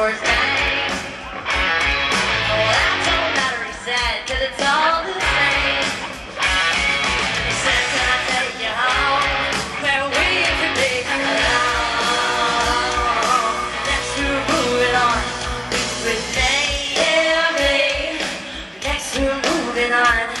for don't matter, he it's all the same. He said, can I take you home, where we be alone? Next moving on, moving on.